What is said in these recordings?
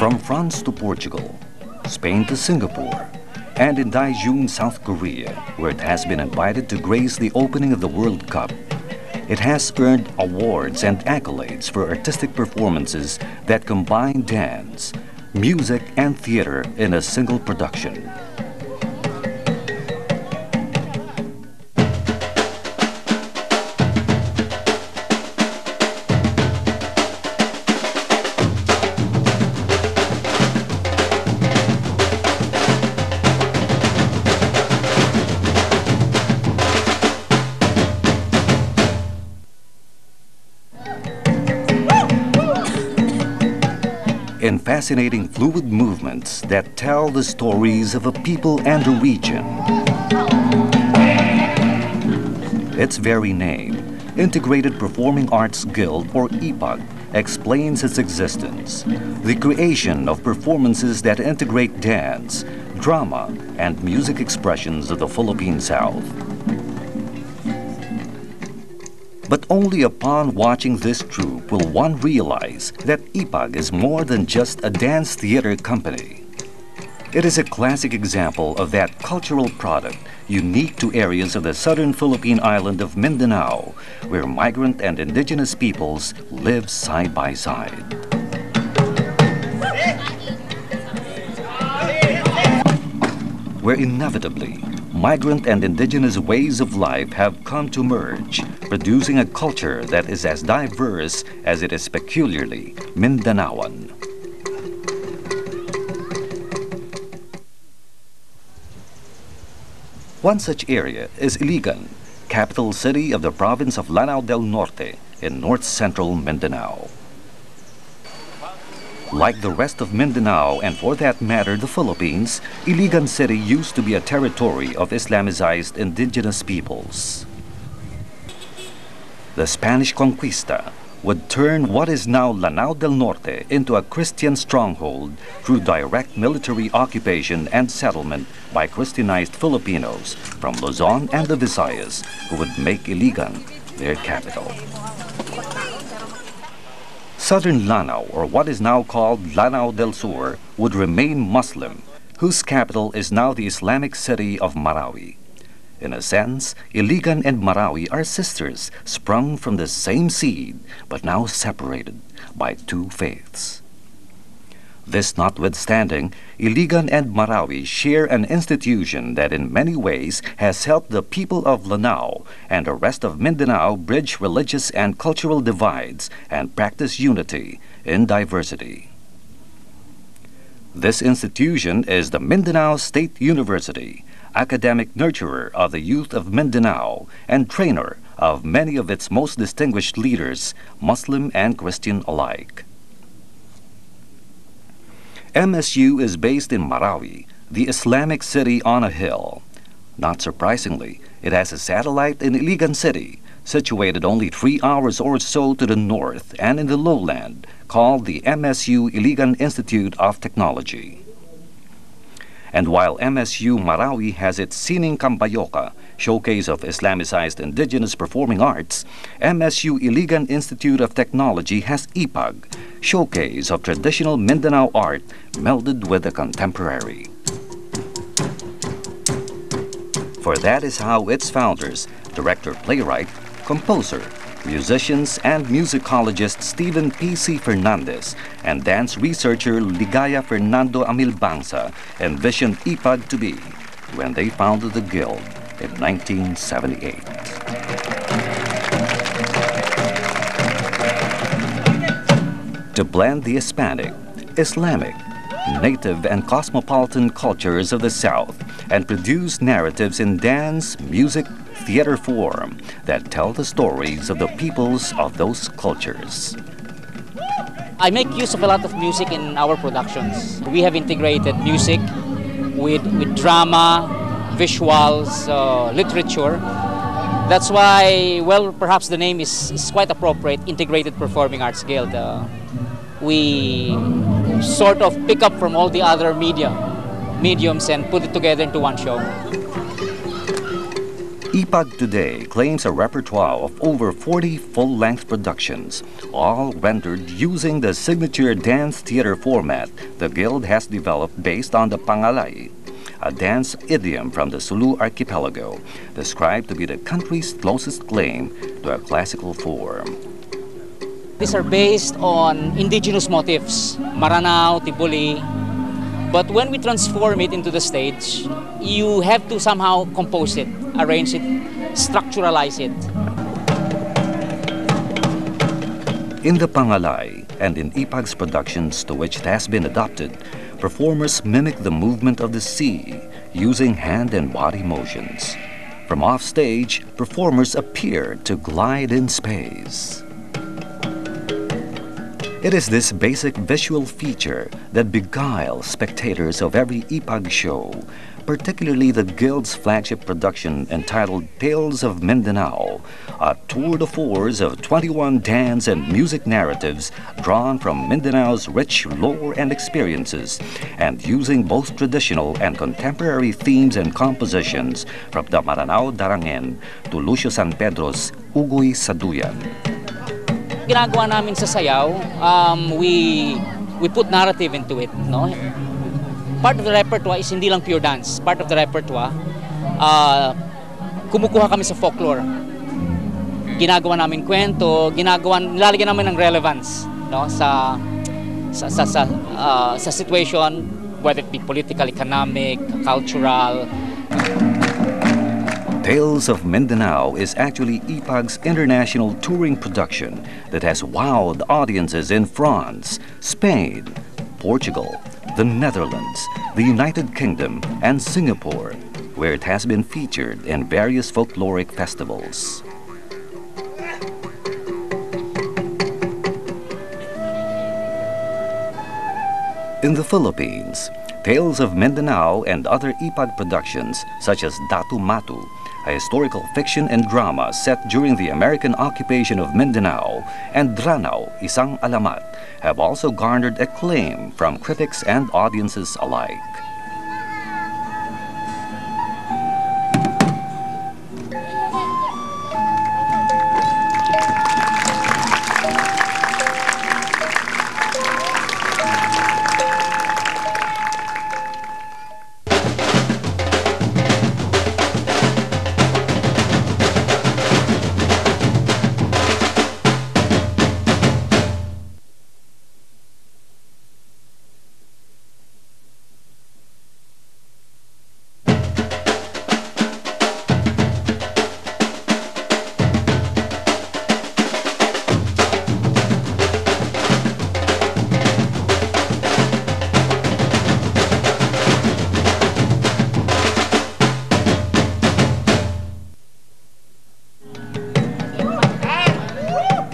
From France to Portugal, Spain to Singapore, and in Daejeon, South Korea, where it has been invited to grace the opening of the World Cup, it has earned awards and accolades for artistic performances that combine dance, music, and theater in a single production. Fascinating fluid movements that tell the stories of a people and a region. Its very name, Integrated Performing Arts Guild, or IPAG, explains its existence. The creation of performances that integrate dance, drama, and music expressions of the Philippine South. But only upon watching this troupe will one realize that IPAG is more than just a dance theater company. It is a classic example of that cultural product unique to areas of the southern Philippine island of Mindanao, where migrant and indigenous peoples live side by side. Where inevitably migrant and indigenous ways of life have come to merge, producing a culture that is as diverse as it is peculiarly Mindanaoan. One such area is Iligan, capital city of the province of Lanao del Norte in north-central Mindanao. Like the rest of Mindanao, and for that matter the Philippines, Iligan City used to be a territory of Islamicized indigenous peoples. The Spanish conquista would turn what is now Lanao del Norte into a Christian stronghold through direct military occupation and settlement by Christianized Filipinos from Luzon and the Visayas who would make Iligan their capital. Southern Lanao, or what is now called Lanao del Sur, would remain Muslim, whose capital is now the Islamic city of Marawi. In a sense, Iligan and Marawi are sisters sprung from the same seed, but now separated by two faiths. This notwithstanding, Iligan and Marawi share an institution that in many ways has helped the people of Lanao and the rest of Mindanao bridge religious and cultural divides and practice unity in diversity. This institution is the Mindanao State University, academic nurturer of the youth of Mindanao and trainer of many of its most distinguished leaders, Muslim and Christian alike. MSU is based in Marawi, the Islamic city on a hill. Not surprisingly, it has a satellite in Iligan City, situated only three hours or so to the north and in the lowland, called the MSU Iligan Institute of Technology. And while MSU Marawi has its Sining Kambayoka, showcase of Islamicized indigenous performing arts, MSU Iligan Institute of Technology has IPAG, showcase of traditional Mindanao art melded with the contemporary. For that is how its founders, director playwright, composer, musicians and musicologist Stephen P.C. Fernandez and dance researcher Ligaya Fernando Amilbangsa envisioned IPAG to be when they founded the Guild in 1978. To blend the Hispanic, Islamic, native and cosmopolitan cultures of the South and produce narratives in dance, music, theater form that tell the stories of the peoples of those cultures. I make use of a lot of music in our productions. We have integrated music with, with drama, visuals, uh, literature. That's why, well, perhaps the name is, is quite appropriate, Integrated Performing Arts Guild. Uh, we sort of pick up from all the other media, mediums and put it together into one show. IPAG today claims a repertoire of over 40 full-length productions, all rendered using the signature dance theater format the Guild has developed based on the Pangalay, a dance idiom from the Sulu archipelago, described to be the country's closest claim to a classical form. These are based on indigenous motifs, Maranao, T'boli. But when we transform it into the stage, you have to somehow compose it, arrange it, structuralize it. In the Pangalay and in IPAG's productions to which it has been adopted, performers mimic the movement of the sea using hand and body motions. From offstage, performers appear to glide in space. It is this basic visual feature that beguiles spectators of every IPAG show, particularly the Guild's flagship production entitled Tales of Mindanao, a tour de force of 21 dance and music narratives drawn from Mindanao's rich lore and experiences, and using both traditional and contemporary themes and compositions from the Maranao Darangen to Lucio San Pedro's Ugoy ng Duyan. Ginagawa namin sa sayaw, um, we we put narrative into it, no? Part of the repertoire is hindi lang pure dance. Part of the repertoire, uh, kumukuha kami sa folklore. Ginagawa namin kwento, ginagawa, nilalagyan namin ng relevance, no? Sa sa sa sa, uh, sa situation whether it be political, economic, cultural, Tales of Mindanao is actually IPAG's international touring production that has wowed audiences in France, Spain, Portugal, the Netherlands, the United Kingdom, and Singapore, where it has been featured in various folkloric festivals. In the Philippines, Tales of Mindanao and other IPAG productions, such as Datu Matu, a historical fiction and drama set during the American occupation of Mindanao, and Dranao, Isang Alamat, have also garnered acclaim from critics and audiences alike.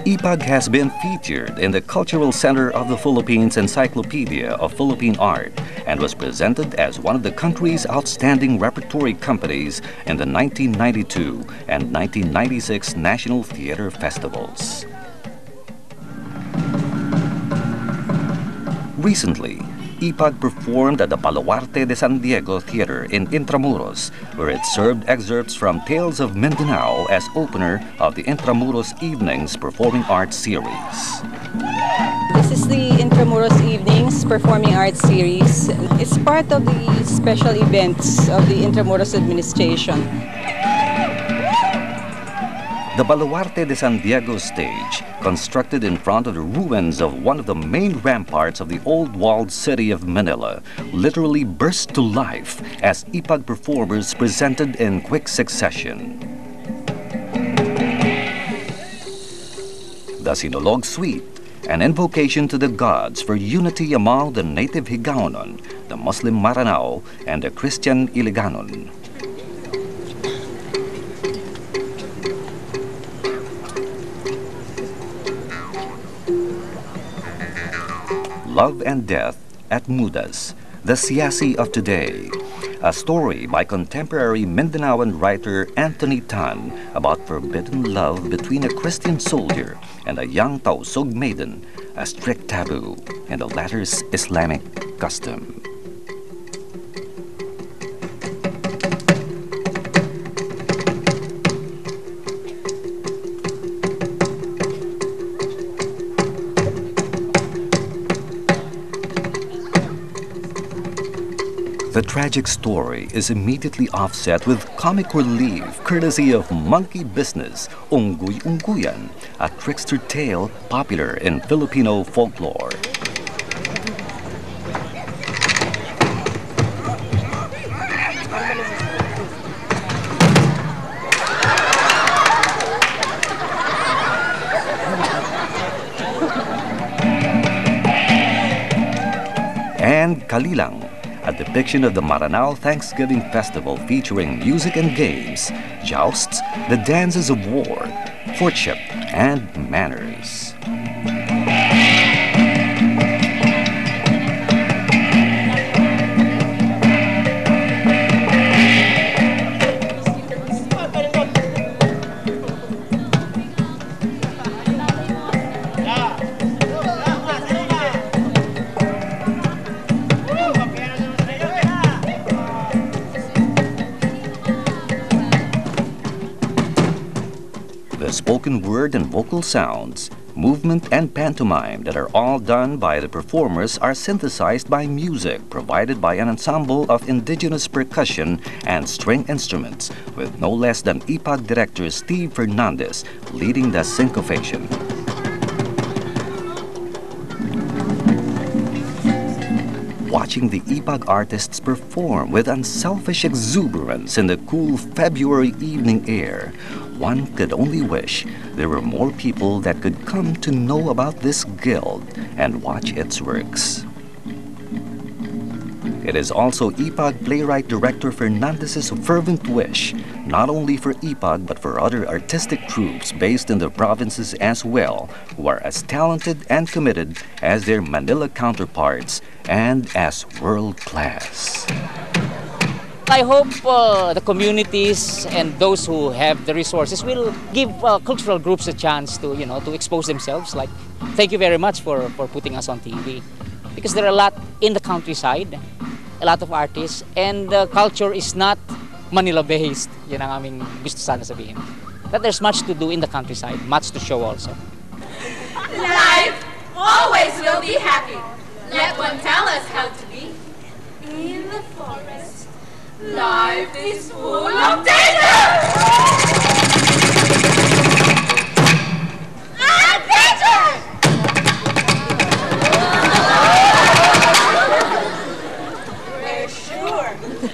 IPAG has been featured in the Cultural Center of the Philippines Encyclopedia of Philippine Art and was presented as one of the country's outstanding repertory companies in the 1992 and 1996 National Theater Festivals. Recently, IPAG performed at the Baluarte de San Diego Theater in Intramuros, where it served excerpts from Tales of Mindanao as opener of the Intramuros Evenings Performing Arts Series. This is the Intramuros Evenings Performing Arts Series. It's part of the special events of the Intramuros administration. The Baluarte de San Diego stage, constructed in front of the ruins of one of the main ramparts of the old walled city of Manila, literally burst to life as IPAG performers presented in quick succession. The Sinolog Suite, an invocation to the gods for unity among the native Higaonon, the Muslim Maranao, and the Christian Iliganon. Love and Death at Mudas, the Siasi of Today, a story by contemporary Mindanaoan writer Anthony Tan about forbidden love between a Christian soldier and a young Tausug maiden, a strict taboo in the latter's Islamic custom. Tragic story is immediately offset with comic relief courtesy of Monkey Business, Unggoy Unguyan, a trickster tale popular in Filipino folklore. and Kalilang, a depiction of the Maranao Thanksgiving Festival featuring music and games, jousts, the dances of war, courtship, and manners. The spoken word and vocal sounds, movement and pantomime that are all done by the performers are synthesized by music provided by an ensemble of indigenous percussion and string instruments, with no less than IPAG director Steve Fernandez leading the syncopation. Watching the IPAG artists perform with unselfish exuberance in the cool February evening air, one could only wish there were more people that could come to know about this guild and watch its works. It is also IPAG playwright director Fernandez's fervent wish, not only for IPAG but for other artistic troupes based in the provinces as well, who are as talented and committed as their Manila counterparts and as world class. I hope uh, the communities and those who have the resources will give uh, cultural groups a chance to, you know, to expose themselves. Like, thank you very much for, for putting us on TV. Because there are a lot in the countryside, a lot of artists, and the culture is not Manila-based. Yan ang aming gusto sana sabihin. That there's much to do in the countryside, much to show also. Life always will be happy. Let one tell us how to be. In the forest, life is full of danger!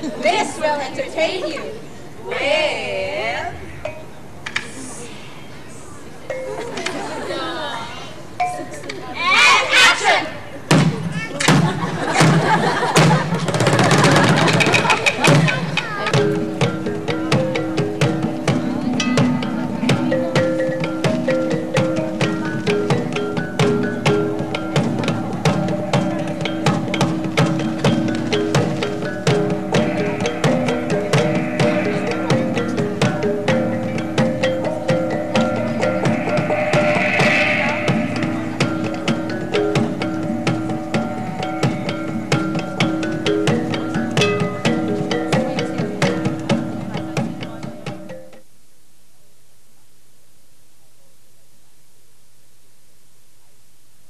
This will entertain you. Wait.